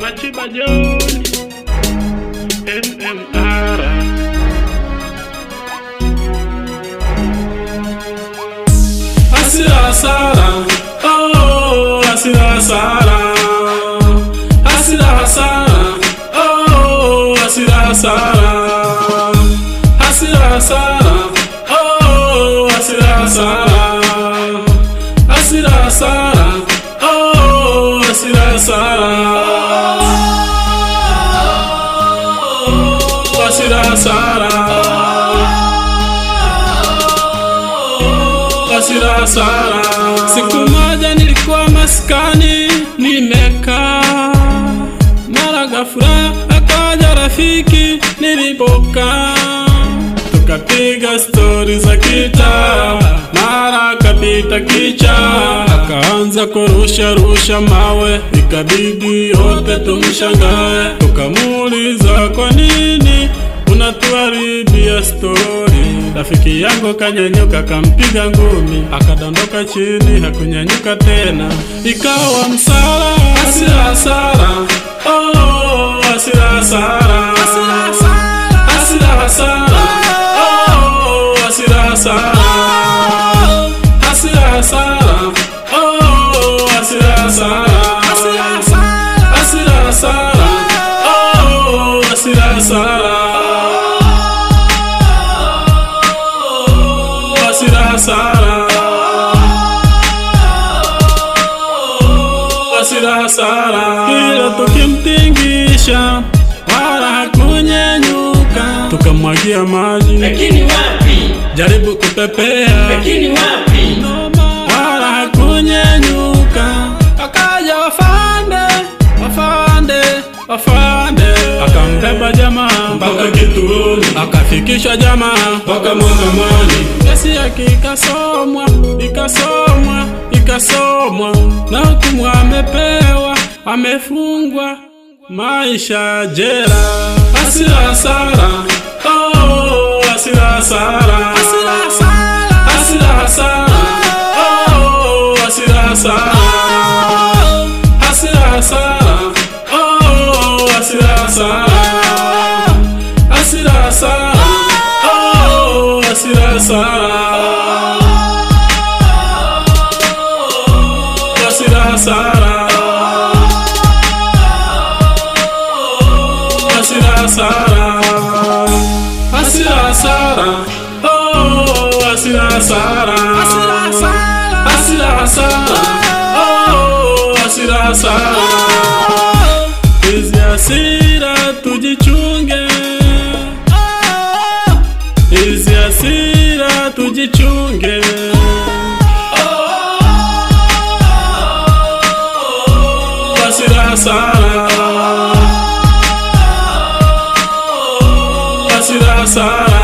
Machiba Jones, MMR. Asira Sara, oh, Asira Sara. Asira Sara, oh, Asira Sara. Asira Sara, oh, Asira Sara. Asira Sara. Siku moja nilikuwa maskani nimekaa. Mara ghafla akaja rafiki nilipokaa. Tukapiga stori za kita, mara kapita kicha akaanza kurusha rusha mawe ikabidi yote tumshangae. Tukamuuliza kwa nini unatuharibia stori rafiki yangu kanyanyuka kampiga ngumi. Akadondoka chini hakunyanyuka tena. Ikawa msala hasira hasara. Oh, hasira hasara. Hasira hasara. Oh, hasira hasara. Hasira hasara hasara hasira hasara kila tukimtingisha wala hakunyenyuka tukamwagia maji. Lakini wapi? Jaribu kupepea. Lakini wapi? Wala hakunyenyuka akaja wafande wafande wafande. Akambeba jamaa. Mpaka kituoni. Akafikisha jamaa. Mpaka mahakamani ki ikasomwa ikasomwa ikasomwa. Na utumwa amepewa amefungwa. Maisha jela. Asira sara oh, asira sara asira sara asira sara oh, asira sara asira sara oh, asira sara asira sara oh, asira sara Sará, Assina Sará, oh, Assina Sará, Assina Sará, oh, Assina Sará, Dizia Sira, tu de chungue, Dizia Sira, tu de chungue. Oh, oh, oh, oh, oh, oh, oh, oh, oh, outside.